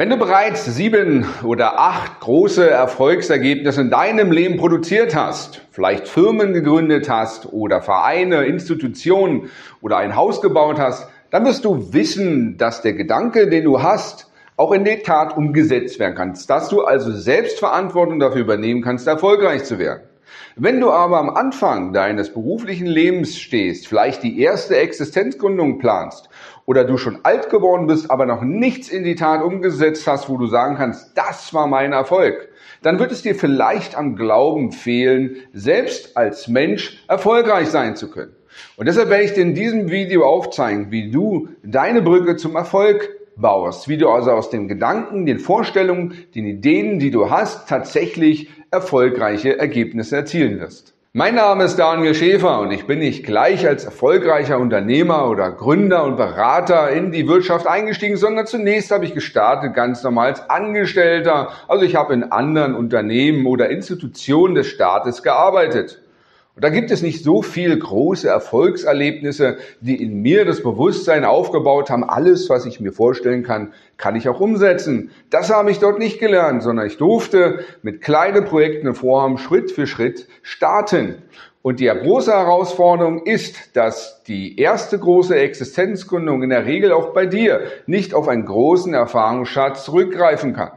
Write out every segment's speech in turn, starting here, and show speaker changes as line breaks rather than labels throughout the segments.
Wenn du bereits sieben oder acht große Erfolgsergebnisse in deinem Leben produziert hast, vielleicht Firmen gegründet hast oder Vereine, Institutionen oder ein Haus gebaut hast, dann wirst du wissen, dass der Gedanke, den du hast, auch in die Tat umgesetzt werden kann. Dass du also Selbstverantwortung dafür übernehmen kannst, erfolgreich zu werden. Wenn du aber am Anfang deines beruflichen Lebens stehst, vielleicht die erste Existenzgründung planst oder du schon alt geworden bist, aber noch nichts in die Tat umgesetzt hast, wo du sagen kannst, das war mein Erfolg, dann wird es dir vielleicht am Glauben fehlen, selbst als Mensch erfolgreich sein zu können. Und deshalb werde ich dir in diesem Video aufzeigen, wie du deine Brücke zum Erfolg baust, wie du also aus den Gedanken, den Vorstellungen, den Ideen, die du hast, tatsächlich erfolgreiche Ergebnisse erzielen wirst. Mein Name ist Daniel Schäfer und ich bin nicht gleich als erfolgreicher Unternehmer oder Gründer und Berater in die Wirtschaft eingestiegen, sondern zunächst habe ich gestartet ganz normal als Angestellter. Also ich habe in anderen Unternehmen oder Institutionen des Staates gearbeitet. Und da gibt es nicht so viel große Erfolgserlebnisse, die in mir das Bewusstsein aufgebaut haben. Alles, was ich mir vorstellen kann, kann ich auch umsetzen. Das habe ich dort nicht gelernt, sondern ich durfte mit kleinen Projekten und Vorhaben Schritt für Schritt starten. Und die große Herausforderung ist, dass die erste große Existenzgründung in der Regel auch bei dir nicht auf einen großen Erfahrungsschatz zurückgreifen kann.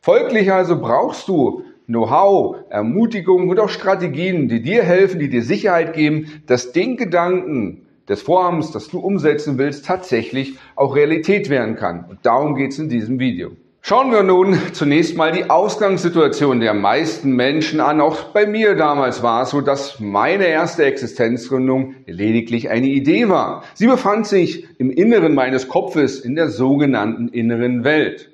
Folglich also brauchst du Know-how, Ermutigung und auch Strategien, die dir helfen, die dir Sicherheit geben, dass den Gedanken des Vorhabens, das du umsetzen willst, tatsächlich auch Realität werden kann. Und darum geht es in diesem Video. Schauen wir nun zunächst mal die Ausgangssituation der meisten Menschen an. Auch bei mir damals war es so, dass meine erste Existenzgründung lediglich eine Idee war. Sie befand sich im Inneren meines Kopfes, in der sogenannten inneren Welt.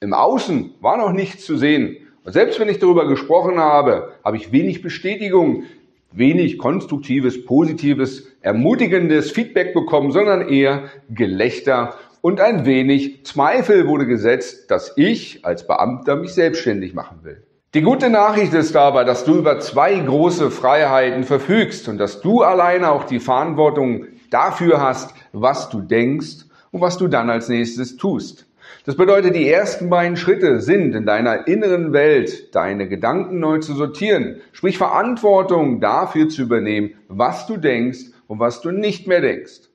Im Außen war noch nichts zu sehen. Selbst wenn ich darüber gesprochen habe, habe ich wenig Bestätigung, wenig konstruktives, positives, ermutigendes Feedback bekommen, sondern eher Gelächter und ein wenig Zweifel wurde gesetzt, dass ich als Beamter mich selbstständig machen will. Die gute Nachricht ist aber, dass du über zwei große Freiheiten verfügst und dass du alleine auch die Verantwortung dafür hast, was du denkst und was du dann als nächstes tust. Das bedeutet, die ersten beiden Schritte sind, in deiner inneren Welt deine Gedanken neu zu sortieren, sprich Verantwortung dafür zu übernehmen, was du denkst und was du nicht mehr denkst.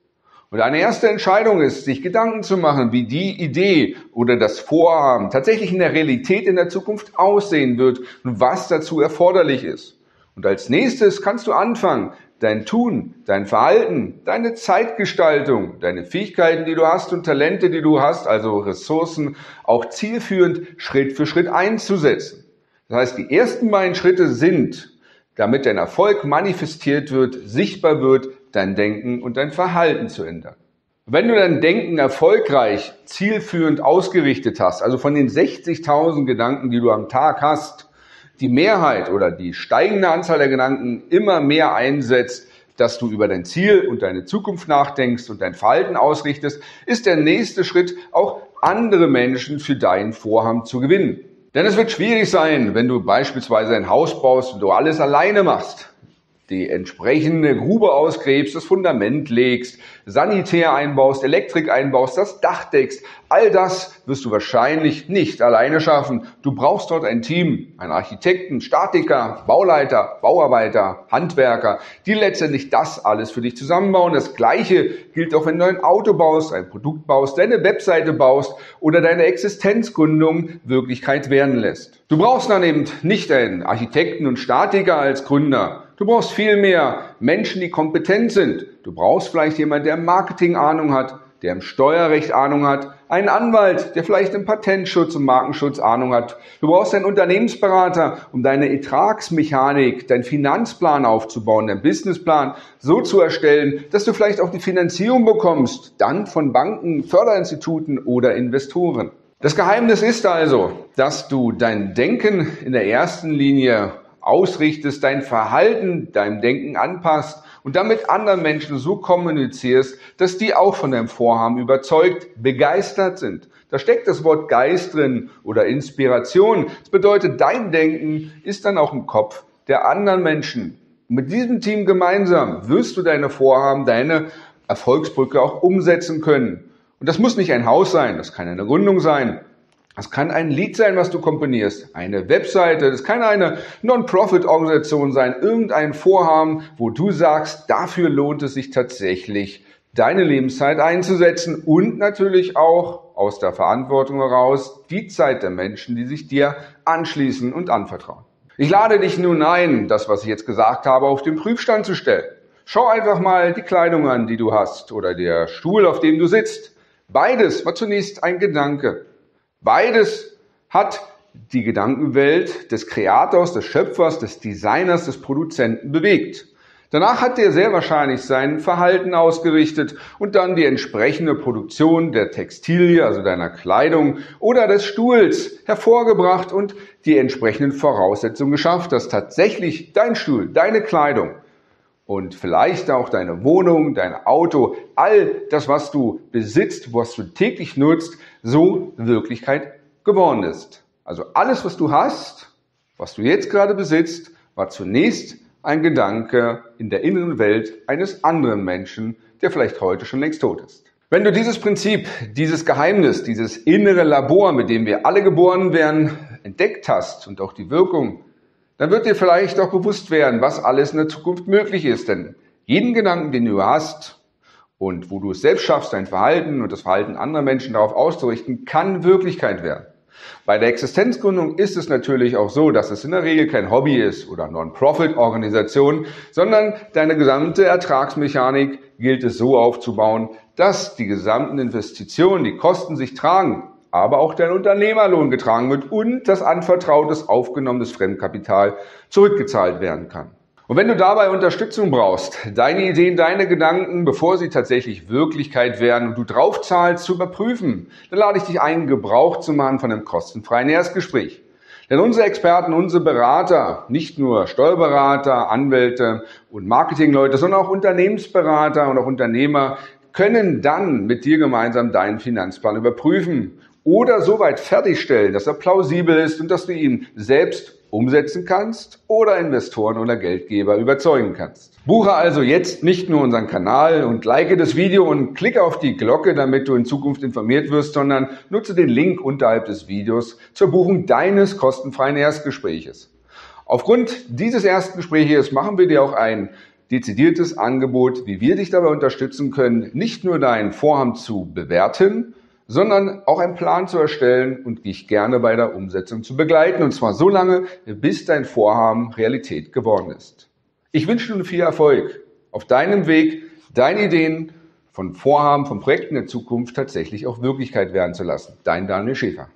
Und eine erste Entscheidung ist, sich Gedanken zu machen, wie die Idee oder das Vorhaben tatsächlich in der Realität in der Zukunft aussehen wird und was dazu erforderlich ist. Und als nächstes kannst du anfangen, dein Tun, dein Verhalten, deine Zeitgestaltung, deine Fähigkeiten, die du hast und Talente, die du hast, also Ressourcen, auch zielführend Schritt für Schritt einzusetzen. Das heißt, die ersten beiden Schritte sind, damit dein Erfolg manifestiert wird, sichtbar wird, dein Denken und dein Verhalten zu ändern. Wenn du dein Denken erfolgreich, zielführend ausgerichtet hast, also von den 60.000 Gedanken, die du am Tag hast, die Mehrheit oder die steigende Anzahl der Gedanken immer mehr einsetzt, dass du über dein Ziel und deine Zukunft nachdenkst und dein Verhalten ausrichtest, ist der nächste Schritt auch andere Menschen für dein Vorhaben zu gewinnen. Denn es wird schwierig sein, wenn du beispielsweise ein Haus baust und du alles alleine machst die entsprechende Grube ausgräbst, das Fundament legst, Sanitär einbaust, Elektrik einbaust, das Dach deckst. All das wirst du wahrscheinlich nicht alleine schaffen. Du brauchst dort ein Team, einen Architekten, Statiker, Bauleiter, Bauarbeiter, Handwerker, die letztendlich das alles für dich zusammenbauen. Das Gleiche gilt auch, wenn du ein Auto baust, ein Produkt baust, deine Webseite baust oder deine Existenzgründung Wirklichkeit werden lässt. Du brauchst dann eben nicht einen Architekten und Statiker als Gründer, Du brauchst viel mehr Menschen, die kompetent sind. Du brauchst vielleicht jemanden, der Marketing Ahnung hat, der im Steuerrecht Ahnung hat, einen Anwalt, der vielleicht im Patentschutz und Markenschutz Ahnung hat. Du brauchst einen Unternehmensberater, um deine Ertragsmechanik, deinen Finanzplan aufzubauen, deinen Businessplan so zu erstellen, dass du vielleicht auch die Finanzierung bekommst, dann von Banken, Förderinstituten oder Investoren. Das Geheimnis ist also, dass du dein Denken in der ersten Linie ausrichtest, dein Verhalten deinem Denken anpasst und damit anderen Menschen so kommunizierst, dass die auch von deinem Vorhaben überzeugt, begeistert sind. Da steckt das Wort Geist drin oder Inspiration. Das bedeutet, dein Denken ist dann auch im Kopf der anderen Menschen. Mit diesem Team gemeinsam wirst du deine Vorhaben, deine Erfolgsbrücke auch umsetzen können. Und das muss nicht ein Haus sein, das kann eine Gründung sein, Das kann ein Lied sein, was du komponierst, eine Webseite, das kann eine Non-Profit-Organisation sein, irgendein Vorhaben, wo du sagst, dafür lohnt es sich tatsächlich, deine Lebenszeit einzusetzen und natürlich auch aus der Verantwortung heraus die Zeit der Menschen, die sich dir anschließen und anvertrauen. Ich lade dich nun ein, das, was ich jetzt gesagt habe, auf den Prüfstand zu stellen. Schau einfach mal die Kleidung an, die du hast oder der Stuhl, auf dem du sitzt. Beides war zunächst ein Gedanke. Beides hat die Gedankenwelt des Kreators, des Schöpfers, des Designers, des Produzenten bewegt. Danach hat er sehr wahrscheinlich sein Verhalten ausgerichtet und dann die entsprechende Produktion der Textilie, also deiner Kleidung oder des Stuhls hervorgebracht und die entsprechenden Voraussetzungen geschafft, dass tatsächlich dein Stuhl, deine Kleidung und vielleicht auch deine Wohnung, dein Auto, all das, was du besitzt, was du täglich nutzt, so Wirklichkeit geworden ist. Also alles, was du hast, was du jetzt gerade besitzt, war zunächst ein Gedanke in der inneren Welt eines anderen Menschen, der vielleicht heute schon längst tot ist. Wenn du dieses Prinzip, dieses Geheimnis, dieses innere Labor, mit dem wir alle geboren werden, entdeckt hast und auch die Wirkung dann wird dir vielleicht auch bewusst werden, was alles in der Zukunft möglich ist. Denn jeden Gedanken, den du hast und wo du es selbst schaffst, dein Verhalten und das Verhalten anderer Menschen darauf auszurichten, kann Wirklichkeit werden. Bei der Existenzgründung ist es natürlich auch so, dass es in der Regel kein Hobby ist oder Non-Profit-Organisation, sondern deine gesamte Ertragsmechanik gilt es so aufzubauen, dass die gesamten Investitionen, die Kosten sich tragen aber auch dein Unternehmerlohn getragen wird und das anvertrautes, aufgenommenes Fremdkapital zurückgezahlt werden kann. Und wenn du dabei Unterstützung brauchst, deine Ideen, deine Gedanken, bevor sie tatsächlich Wirklichkeit werden und du draufzahlst, zu überprüfen, dann lade ich dich ein, Gebrauch zu machen von einem kostenfreien Erstgespräch. Denn unsere Experten, unsere Berater, nicht nur Steuerberater, Anwälte und Marketingleute, sondern auch Unternehmensberater und auch Unternehmer, können dann mit dir gemeinsam deinen Finanzplan überprüfen oder so weit fertigstellen, dass er plausibel ist und dass du ihn selbst umsetzen kannst oder Investoren oder Geldgeber überzeugen kannst. Buche also jetzt nicht nur unseren Kanal und like das Video und klicke auf die Glocke, damit du in Zukunft informiert wirst, sondern nutze den Link unterhalb des Videos zur Buchung deines kostenfreien Erstgespräches. Aufgrund dieses Erstgespräches machen wir dir auch ein dezidiertes Angebot, wie wir dich dabei unterstützen können, nicht nur dein Vorhaben zu bewerten, sondern auch einen Plan zu erstellen und dich gerne bei der Umsetzung zu begleiten. Und zwar so lange, bis dein Vorhaben Realität geworden ist. Ich wünsche dir viel Erfolg auf deinem Weg, deine Ideen von Vorhaben, von Projekten der Zukunft tatsächlich auch Wirklichkeit werden zu lassen. Dein Daniel Schäfer.